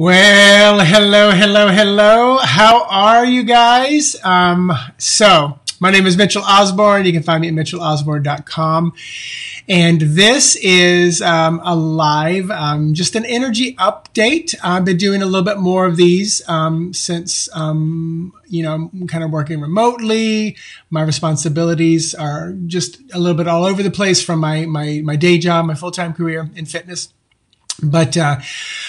Well, hello, hello, hello. How are you guys? Um, so, my name is Mitchell Osborn. You can find me at mitchellosborn.com. And this is um, a live, um, just an energy update. I've been doing a little bit more of these um, since, um, you know, I'm kind of working remotely. My responsibilities are just a little bit all over the place from my, my, my day job, my full time career in fitness. But uh,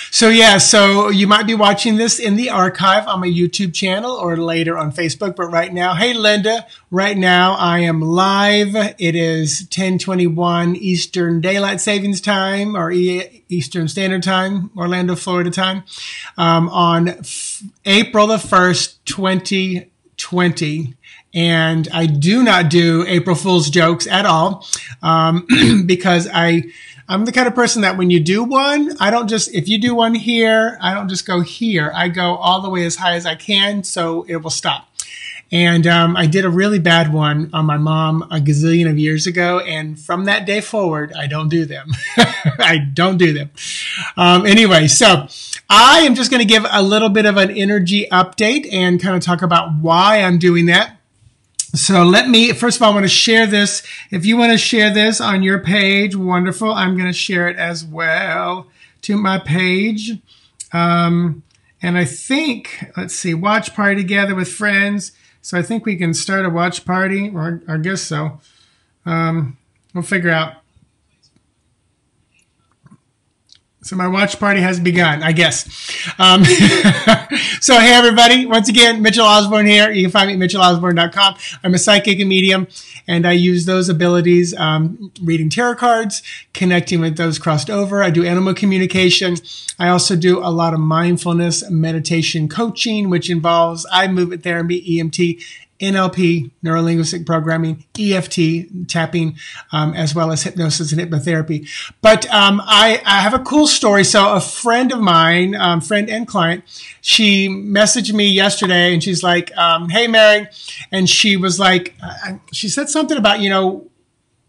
so yeah, so you might be watching this in the archive on my YouTube channel or later on Facebook. But right now, hey Linda, right now I am live. It is 1021 Eastern Daylight Savings Time or Eastern Standard Time, Orlando, Florida time, um, on f- April the 1st, 2020 and I do not do April Fool's jokes at all um, because I I'm the kind of person that when you do one, I don't just, if you do one here, I don't just go here. I go all the way as high as I can so it will stop. And um, I did a really bad one on my mom a gazillion of years ago. And from that day forward, I don't do them. I don't do them. Um, anyway, so I am just going to give a little bit of an energy update and kind of talk about why I'm doing that. So let me, first of all, I want to share this. If you want to share this on your page, wonderful. I'm going to share it as well to my page. Um, and I think, let's see, watch party together with friends. So I think we can start a watch party, or I guess so. Um, we'll figure out. So my watch party has begun, I guess. Um, so hey everybody, once again, Mitchell Osborn here. You can find me at mitchellosborn.com. I'm a psychic and medium, and I use those abilities, um, reading tarot cards, connecting with those crossed over. I do animal communication. I also do a lot of mindfulness meditation coaching, which involves eye movement therapy, EMT, NLP, neurolinguistic programming, EFT, tapping, um, as well as hypnosis and hypnotherapy. But um, I, I, have a cool story. So a friend of mine, um, friend and client, she messaged me yesterday and she's like, um, "Hey, Mary," and she was like, uh, she said something about you know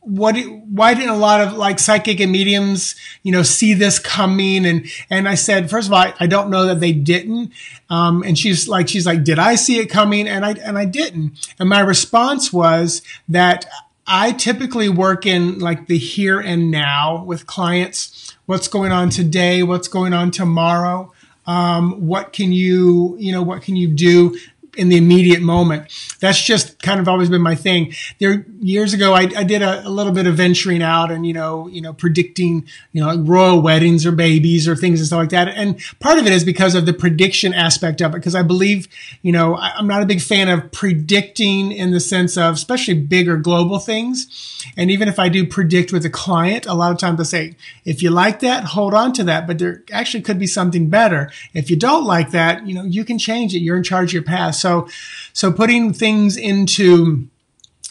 what why didn't a lot of like psychic and mediums you know see this coming? And and i said first of all i, I don't know that they didn't. Um, and she's like she's like did i see it coming? And i and i didn't. And my response was that i typically work in like the here and now with clients. What's going on today? What's going on tomorrow? Um, what can you you know what can you do in the immediate moment. That's just kind of always been my thing. There years ago, I, I did a, a, little bit of venturing out and you know, you know, predicting you know like royal weddings or babies or things and stuff like that. And part of it is because of the prediction aspect of it. Because I believe, you know, I, I'm not a big fan of predicting in the sense of especially bigger global things. And even if I do predict with a client, a lot of times I say, if you like that, hold on to that. But there actually could be something better. If you don't like that, you know, you can change it. You're in charge of your past. So, so putting things into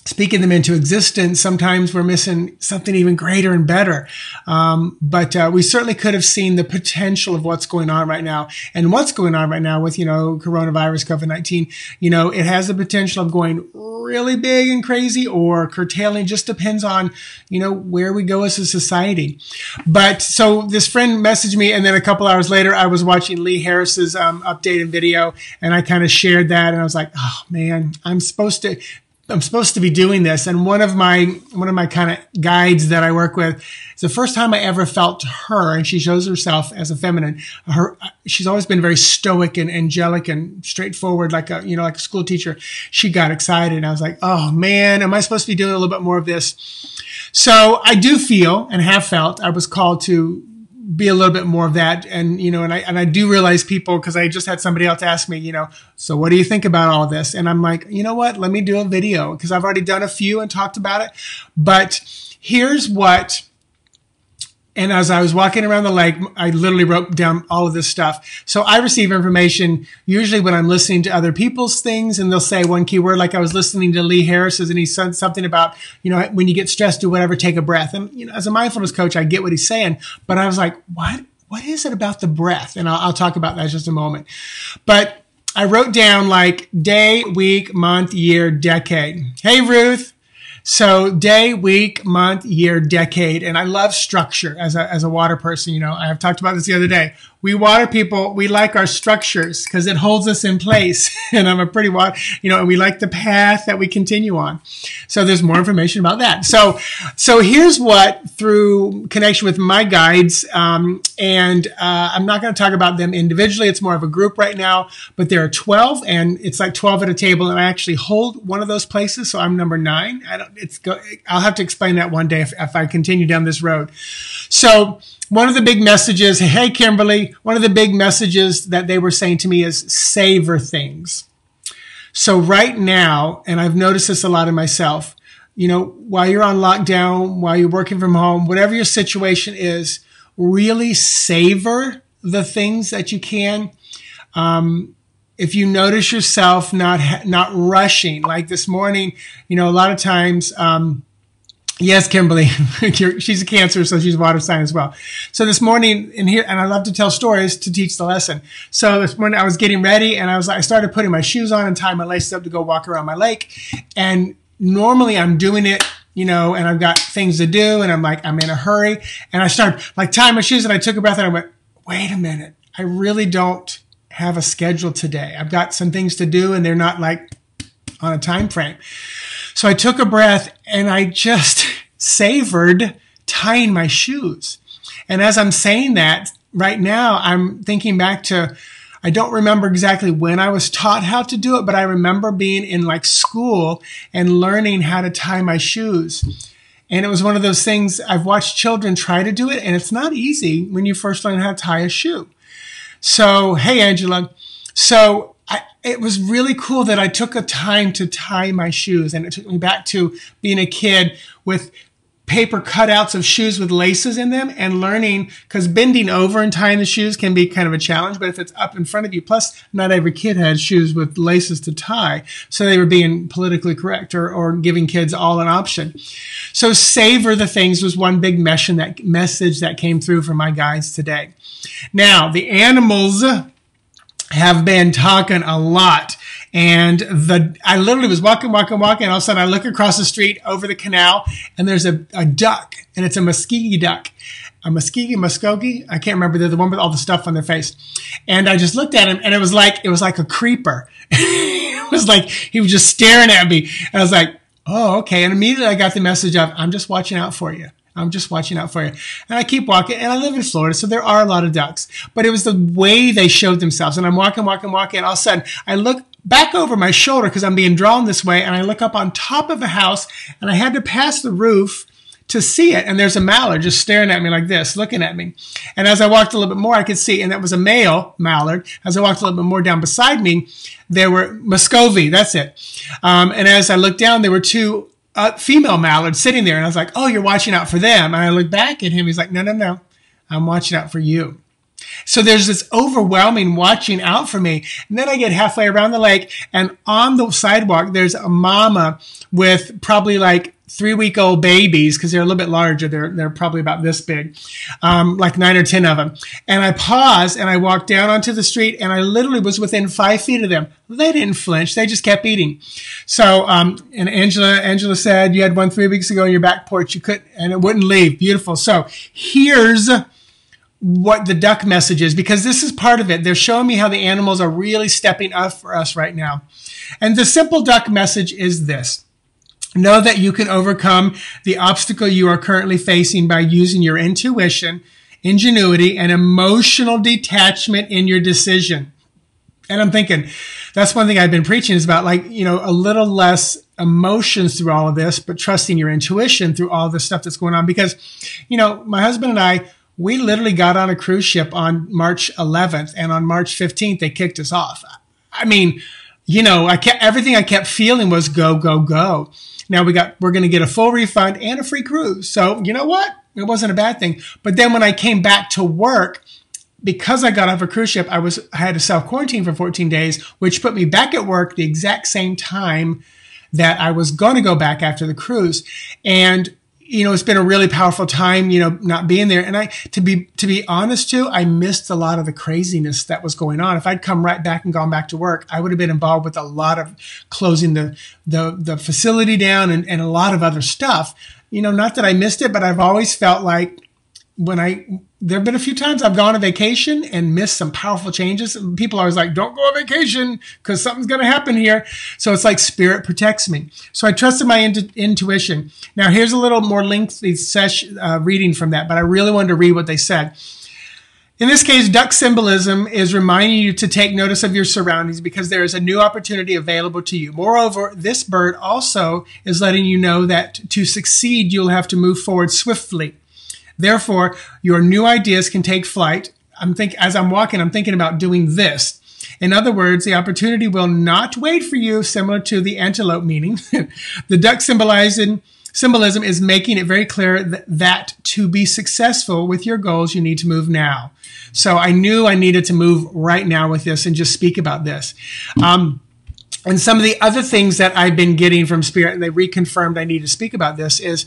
speaking them into existence, sometimes we're missing something even greater and better. Um, but uh, we certainly could have seen the potential of what's going on right now. And what's going on right now with, you know, coronavirus, COVID-19, you know, it has the potential of going really big and crazy or curtailing, just depends on, you know, where we go as a society. But so this friend messaged me and then a couple hours later, I was watching Lee Harris's um, updated video and I kind of shared that and I was like, oh man, I'm supposed to, I'm supposed to be doing this. And one of my, one of my kind of guides that I work with, it's the first time I ever felt her, and she shows herself as a feminine. Her, she's always been very stoic and angelic and straightforward, like a, you know, like a school teacher. She got excited. And I was like, oh man, am I supposed to be doing a little bit more of this? So I do feel and have felt I was called to be a little bit more of that. And, you know, and I, and I do realize people, cause I just had somebody else ask me, you know, so what do you think about all this? And I'm like, you know what? Let me do a video because I've already done a few and talked about it. But here's what and as I was walking around the lake, I literally wrote down all of this stuff. So I receive information usually when I'm listening to other people's things and they'll say one keyword, like I was listening to Lee Harris's and he said something about, you know, when you get stressed, do whatever, take a breath. And, you know, as a mindfulness coach, I get what he's saying, but I was like, what? What is it about the breath? And I'll, I'll talk about that just a moment. But I wrote down like day, week, month, year, decade. Hey, Ruth. So day, week, month, year, decade. And I love structure as a, as a water person. You know, I've talked about this the other day. We water people, we like our structures because it holds us in place. and I'm a pretty water, you know, and we like the path that we continue on. So there's more information about that. So, so here's what through connection with my guides, um, and uh, I'm not going to talk about them individually. It's more of a group right now, but there are 12, and it's like 12 at a table, and I actually hold one of those places. So I'm number nine. I don't. It's go. I'll have to explain that one day if, if I continue down this road. So one of the big messages, hey, Kimberly, one of the big messages that they were saying to me is savor things. So right now, and I've noticed this a lot in myself, you know, while you're on lockdown, while you're working from home, whatever your situation is, really savor the things that you can. Um, if you notice yourself not not rushing, like this morning, you know, a lot of times, um, Yes, Kimberly. she's a cancer, so she's a water sign as well. So this morning in here, and I love to tell stories to teach the lesson. So this morning I was getting ready and I was, like I started putting my shoes on and tying my laces up to go walk around my lake. And normally I'm doing it, you know, and I've got things to do and I'm like, I'm in a hurry. And I started like tying my shoes and I took a breath and I went, wait a minute. I really don't have a schedule today. I've got some things to do and they're not like on a time frame. So I took a breath and I just savored tying my shoes. And as I'm saying that right now, I'm thinking back to, I don't remember exactly when I was taught how to do it, but I remember being in like school and learning how to tie my shoes. And it was one of those things I've watched children try to do it, and it's not easy when you first learn how to tie a shoe. So, hey, Angela. So it was really cool that I took a time to tie my shoes and it took me back to being a kid with paper cutouts of shoes with laces in them and learning because bending over and tying the shoes can be kind of a challenge but if it's up in front of you plus not every kid had shoes with laces to tie so they were being politically correct or, or giving kids all an option. So savor the things was one big mission that message that came through from my guides today. Now the animals have been talking a lot. And the, I literally was walking, walking, walking, and all of a sudden I look across the street over the canal and there's a, a duck and it's a Muscogee duck. A Muscogee, Muskogee. I can't remember. They're the one with all the stuff on their face. And I just looked at him and it was like, it was like a creeper. it was like, he was just staring at me. And I was like, oh, okay. And immediately I got the message of, I'm just watching out for you. I'm just watching out for you. And I keep walking, and I live in Florida, so there are a lot of ducks. But it was the way they showed themselves. And I'm walking, walking, walking, and all of a sudden I look back over my shoulder because I'm being drawn this way, and I look up on top of a house, and I had to pass the roof to see it. And there's a mallard just staring at me like this, looking at me. And as I walked a little bit more, I could see, and that was a male mallard. As I walked a little bit more down beside me, there were Muscovy, that's it. Um, and as I looked down, there were two a female mallard sitting there. And I was like, oh, you're watching out for them. And I look back at him. He's like, no, no, no. I'm watching out for you. So there's this overwhelming watching out for me. And then I get halfway around the lake and on the sidewalk, there's a mama with probably like three week old babies because they're a little bit larger. They're, they're probably about this big, um, like nine or 10 of them. And I paused and I walked down onto the street and I literally was within five feet of them. They didn't flinch. They just kept eating. So, um, and Angela, Angela said you had one three weeks ago on your back porch. You couldn't, and it wouldn't leave. Beautiful. So here's, what the duck message is because this is part of it. They're showing me how the animals are really stepping up for us right now. And the simple duck message is this. Know that you can overcome the obstacle you are currently facing by using your intuition, ingenuity, and emotional detachment in your decision. And I'm thinking, that's one thing I've been preaching is about like, you know, a little less emotions through all of this, but trusting your intuition through all the stuff that's going on. Because, you know, my husband and I, we literally got on a cruise ship on March 11th and on March 15th, they kicked us off. I mean, you know, I kept, everything I kept feeling was go, go, go. Now we got, we're going to get a full refund and a free cruise. So you know what? It wasn't a bad thing. But then when I came back to work, because I got off a cruise ship, I was, I had to self quarantine for 14 days, which put me back at work the exact same time that I was going to go back after the cruise. And you know, it's been a really powerful time, you know, not being there. And I, to be, to be honest too, I missed a lot of the craziness that was going on. If I'd come right back and gone back to work, I would have been involved with a lot of closing the, the, the facility down and, and a lot of other stuff. You know, not that I missed it, but I've always felt like when I there have been a few times I've gone on vacation and missed some powerful changes. People are always like, "Don't go on vacation because something's going to happen here." So it's like spirit protects me. So I trusted my intu- intuition. Now here's a little more lengthy session uh, reading from that, but I really wanted to read what they said. In this case, duck symbolism is reminding you to take notice of your surroundings because there is a new opportunity available to you. Moreover, this bird also is letting you know that to succeed, you'll have to move forward swiftly. Therefore, your new ideas can take flight. I'm think as I'm walking, I'm thinking about doing this. In other words, the opportunity will not wait for you, similar to the antelope meaning. the duck symbolizing symbolism is making it very clear that, that to be successful with your goals, you need to move now. So I knew I needed to move right now with this and just speak about this. Um, and some of the other things that I've been getting from Spirit, and they reconfirmed I need to speak about this, is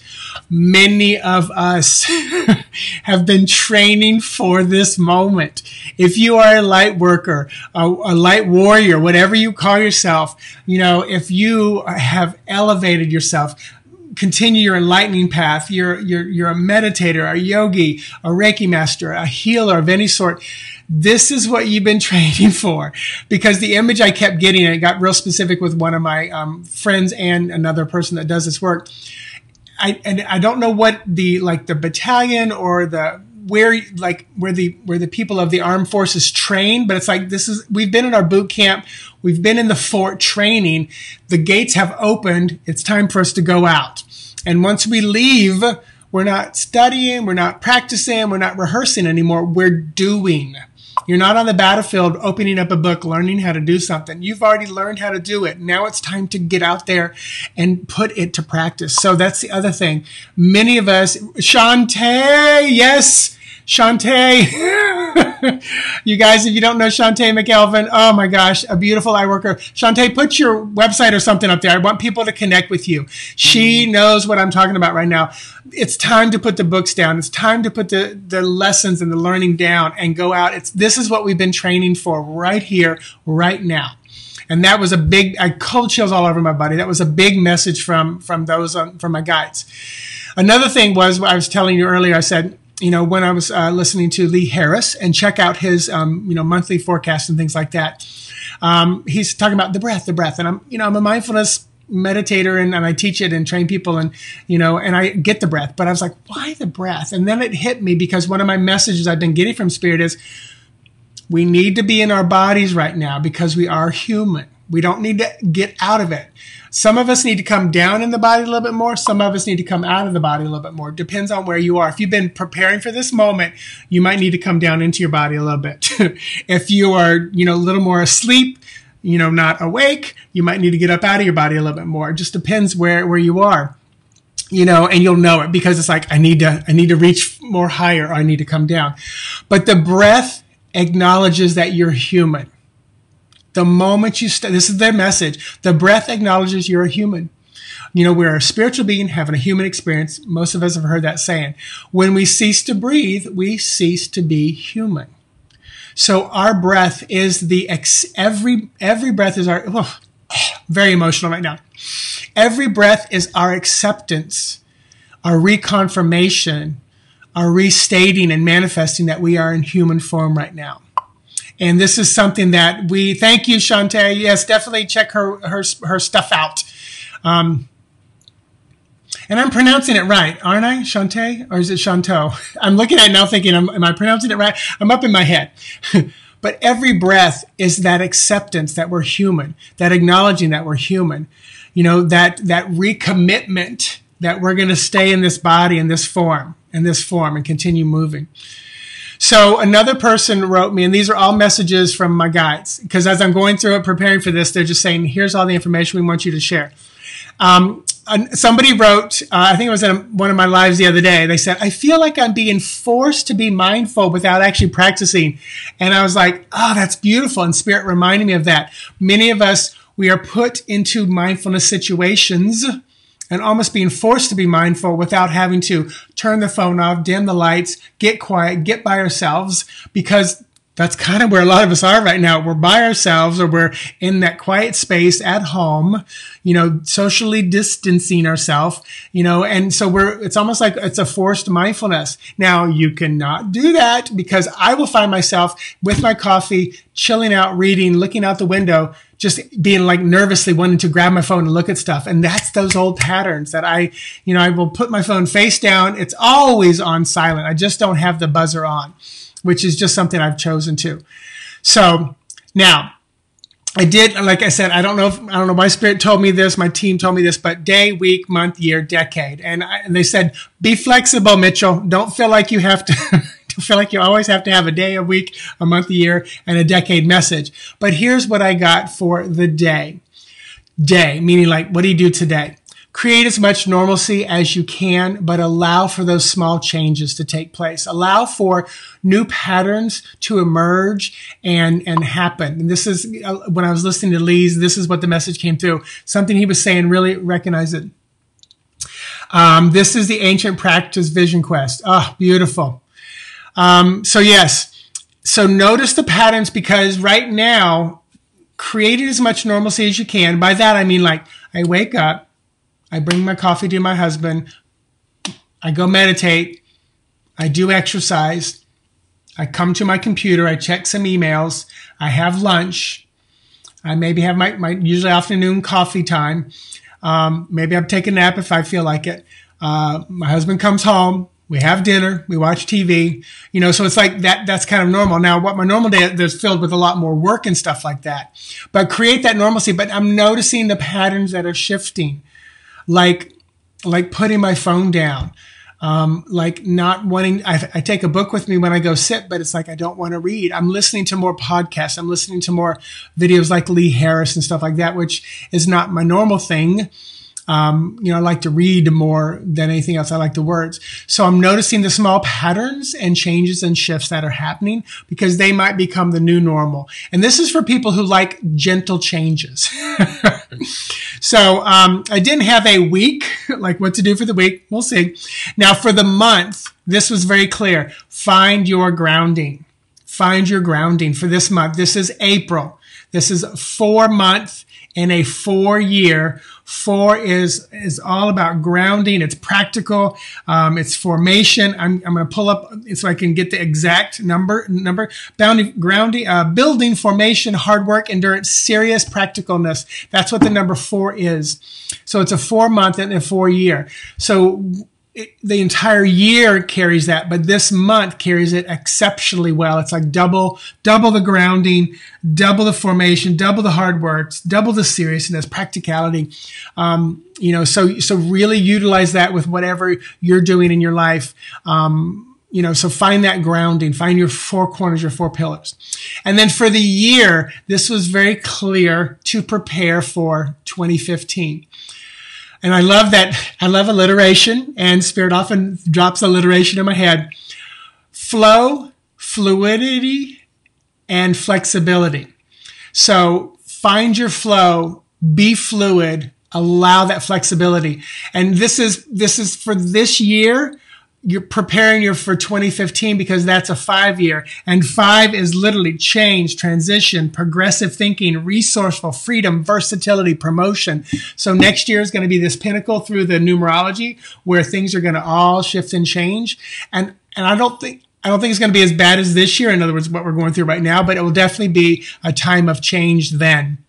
many of us have been training for this moment. If you are a light worker, a, a, light warrior, whatever you call yourself, you know, if you have elevated yourself, continue your enlightening path, you're, you're, you're a meditator, a yogi, a Reiki master, a healer of any sort, this is what you've been training for. Because the image I kept getting, and it got real specific with one of my um, friends and another person that does this work. I, and I don't know what the, like the battalion or the, where like where the where the people of the armed forces train but it's like this is we've been in our boot camp. We've been in the fort training. The gates have opened. It's time for us to go out. And once we leave we're not studying we're not practicing we're not rehearsing anymore. We're doing you're not on the battlefield opening up a book, learning how to do something. You've already learned how to do it. Now it's time to get out there and put it to practice. So that's the other thing. Many of us, Shantae, yes, Shantae. you guys, if you don't know Shantae McElvin, oh my gosh, a beautiful light worker. Shantae, put your website or something up there. I want people to connect with you. She knows what I'm talking about right now. It's time to put the books down. It's time to put the, the lessons and the learning down and go out. It's, this is what we've been training for right here, right now. And that was a big, I cold chills all over my body. That was a big message from, from those, um, from my guides. Another thing was, I was telling you earlier, I said, you know, when I was uh, listening to Lee Harris and check out his, um, you know, monthly forecast and things like that. Um, he's talking about the breath, the breath. And I'm, you know, I'm a mindfulness meditator and, and I teach it and train people and, you know, and I get the breath, but I was like, why the breath? And then it hit me because one of my messages I've been getting from spirit is we need to be in our bodies right now because we are human. We don't need to get out of it. Some of us need to come down in the body a little bit more. Some of us need to come out of the body a little bit more. Depends on where you are. If you've been preparing for this moment, you might need to come down into your body a little bit. if you are, you know, a little more asleep, you know, not awake, you might need to get up out of your body a little bit more. It just depends where, where you are you know, and you'll know it because it's like, I need to, I need to reach more higher. Or I need to come down. But the breath acknowledges that you're human. The moment you st- this is their message. The breath acknowledges you're a human. You know, we're a spiritual being having a human experience. Most of us have heard that saying. When we cease to breathe, we cease to be human. So our breath is the ex- every every breath is our oh, very emotional right now. Every breath is our acceptance, our reconfirmation, our restating and manifesting that we are in human form right now. And this is something that we thank you, Shantae. Yes, definitely check her her her stuff out. Um, and I'm pronouncing it right, aren't I, Shantae? Or is it Shanto? I'm looking at it now thinking, am, am I pronouncing it right? I'm up in my head. but every breath is that acceptance that we're human, that acknowledging that we're human, you know, that, that recommitment that we're going to stay in this body, in this form, in this form and continue moving. So another person wrote me, and these are all messages from my guides, because as I'm going through it, preparing for this, they're just saying, here's all the information we want you to share. Um, somebody wrote, uh, I think it was in one of my lives the other day, they said, I feel like I'm being forced to be mindful without actually practicing. And I was like, oh, that's beautiful. And Spirit reminded me of that. Many of us, we are put into mindfulness situations and almost being forced to be mindful without having to turn the phone off, dim the lights, get quiet, get by ourselves because that's kind of where a lot of us are right now. We're by ourselves or we're in that quiet space at home, you know, socially distancing ourselves, you know, and so we're, it's almost like it's a forced mindfulness. Now you cannot do that because I will find myself with my coffee, chilling out, reading, looking out the window, just being like nervously wanting to grab my phone and look at stuff. And that's those old patterns that I, you know, I will put my phone face down. It's always on silent. I just don't have the buzzer on which is just something I've chosen to. So now I did, like I said, I don't know if, I don't know, my spirit told me this, my team told me this, but day, week, month, year, decade. And, I, and they said, be flexible, Mitchell. Don't feel like you have to, don't feel like you always have to have a day, a week, a month, a year, and a decade message. But here's what I got for the day. Day, meaning like, what do you do today? create as much normalcy as you can, but allow for those small changes to take place. Allow for new patterns to emerge and, and happen. And this is, uh, when I was listening to Lee's, this is what the message came through. Something he was saying, really recognize it. Um, this is the ancient practice vision quest. Oh, beautiful. Um, so yes. So notice the patterns because right now, create as much normalcy as you can. By that, I mean like, I wake up, I bring my coffee to my husband. I go meditate. I do exercise. I come to my computer. I check some emails. I have lunch. I maybe have my, my usually afternoon coffee time. Um, maybe I'm taking a nap if I feel like it. Uh, my husband comes home. We have dinner. We watch TV. You know, so it's like that. That's kind of normal. Now, what my normal day is filled with a lot more work and stuff like that. But create that normalcy. But I'm noticing the patterns that are shifting like like putting my phone down um, like not wanting I, I, take a book with me when i go sit but it's like i don't want to read i'm listening to more podcasts i'm listening to more videos like lee harris and stuff like that which is not my normal thing um, you know, I like to read more than anything else. I like the words. So I'm noticing the small patterns and changes and shifts that are happening because they might become the new normal. And this is for people who like gentle changes. so um, I didn't have a week, like what to do for the week. We'll see. Now for the month, this was very clear. Find your grounding. Find your grounding for this month. This is April. This is four month in a four year. Four is, is all about grounding. It's practical. Um, it's formation. I'm, I'm going to pull up so I can get the exact number, number, bounding, grounding, uh, building, formation, hard work, endurance, serious practicalness. That's what the number four is. So it's a four month and a four year. So it, the entire year carries that, but this month carries it exceptionally well. It's like double, double the grounding, double the formation, double the hard work, double the seriousness, practicality. Um, you know, so, so really utilize that with whatever you're doing in your life. Um, you know, so find that grounding, find your four corners, your four pillars. And then for the year, this was very clear to prepare for 2015. And I love that. I love alliteration, and Spirit often drops alliteration in my head. Flow, fluidity, and flexibility. So find your flow, be fluid, allow that flexibility. And this is, this is for this year you're preparing you for 2015 because that's a five year and five is literally change transition progressive thinking resourceful freedom versatility promotion so next year is going to be this pinnacle through the numerology where things are going to all shift and change and and i don't think I don't think it's going to be as bad as this year. In other words, what we're going through right now, but it will definitely be a time of change then.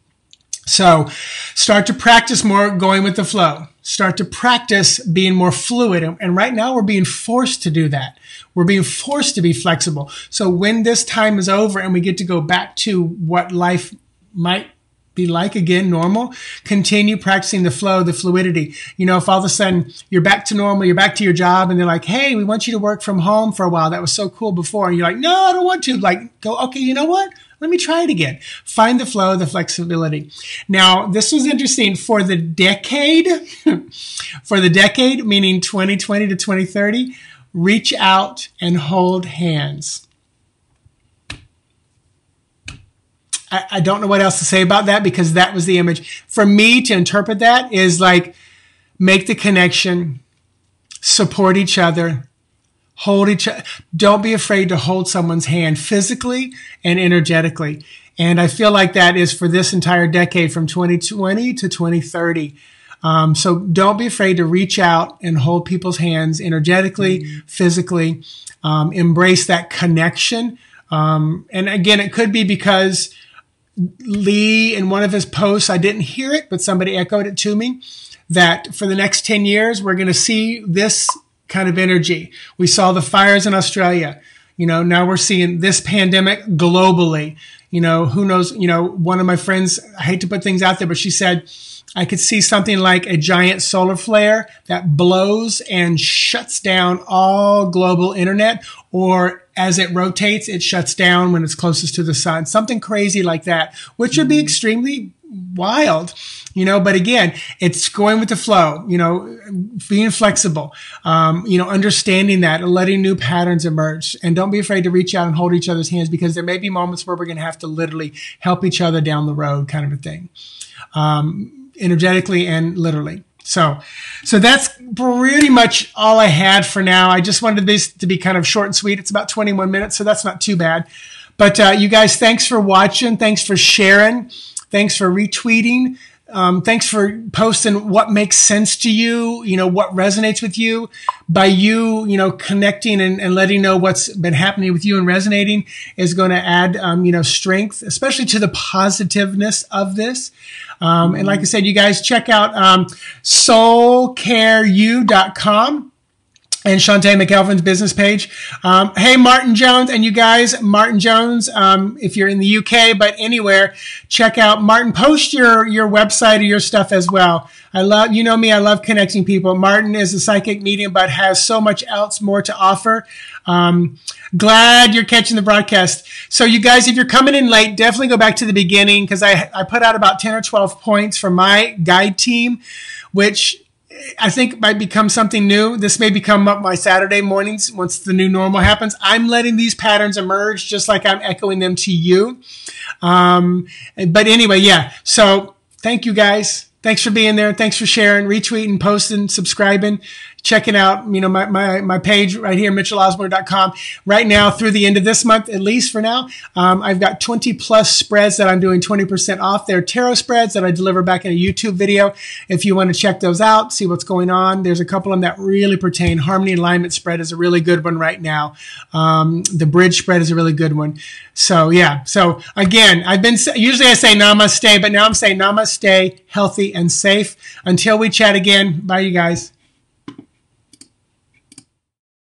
So start to practice more going with the flow. Start to practice being more fluid. And right now we're being forced to do that. We're being forced to be flexible. So when this time is over and we get to go back to what life might be like again, normal, continue practicing the flow, the fluidity. You know, if all of a sudden you're back to normal, you're back to your job and they're like, Hey, we want you to work from home for a while. That was so cool before. And you're like, no, I don't want to like go, okay, you know what? Let me try it again. Find the flow, the flexibility. Now, this was interesting for the decade, for the decade, meaning 2020 to 2030, reach out and hold hands. I, I don't know what else to say about that because that was the image. For me to interpret that is like make the connection, support each other, hold each other. don't be afraid to hold someone's hand physically and energetically and i feel like that is for this entire decade from 2020 to 2030 um, so don't be afraid to reach out and hold people's hands energetically mm-hmm. physically um, embrace that connection um, and again it could be because lee in one of his posts i didn't hear it but somebody echoed it to me that for the next 10 years we're going to see this kind of energy. We saw the fires in Australia. You know, now we're seeing this pandemic globally. You know, who knows? You know, one of my friends, I hate to put things out there, but she said, I could see something like a giant solar flare that blows and shuts down all global internet, or as it rotates, it shuts down when it's closest to the sun. Something crazy like that, which would be mm-hmm. extremely wild, you know, but again, it's going with the flow, you know, being flexible, um, you know, understanding that letting new patterns emerge. And don't be afraid to reach out and hold each other's hands because there may be moments where we're going to have to literally help each other down the road kind of a thing, um, energetically and literally. So, so that's pretty much all I had for now. I just wanted this to be kind of short and sweet. It's about 21 minutes, so that's not too bad. But uh, you guys, thanks for watching. Thanks for sharing. Thanks for retweeting. Um, thanks for posting what makes sense to you, you know, what resonates with you by you, you know, connecting and, and letting know what's been happening with you and resonating is going to add, um, you know, strength, especially to the positiveness of this. Um, and like I said, you guys check out, um, soulcareu.com and Shantae McElvin's business page. Um, hey, Martin Jones, and you guys, Martin Jones, um, if you're in the UK, but anywhere, check out Martin. Post your your website or your stuff as well. I love, you know me, I love connecting people. Martin is a psychic medium, but has so much else more to offer. Um, glad you're catching the broadcast. So you guys, if you're coming in late, definitely go back to the beginning because I I put out about ten or twelve points from my guide team, which I think might become something new. This may become up my Saturday mornings once the new normal happens. I'm letting these patterns emerge just like I'm echoing them to you. Um, but anyway, yeah. So thank you guys. Thanks for being there. Thanks for sharing, retweeting, posting, subscribing checking out, you know, my, my, my page right here, mitchellosborn.com. Right now, through the end of this month, at least for now, um, I've got 20 plus spreads that I'm doing 20% off. They're tarot spreads that I deliver back in a YouTube video. If you want to check those out, see what's going on, there's a couple of them that really pertain. Harmony alignment spread is a really good one right now. Um, the bridge spread is a really good one. So yeah. So again, I've been, usually I say namaste, but now I'm saying namaste, healthy and safe. Until we chat again. Bye, you guys.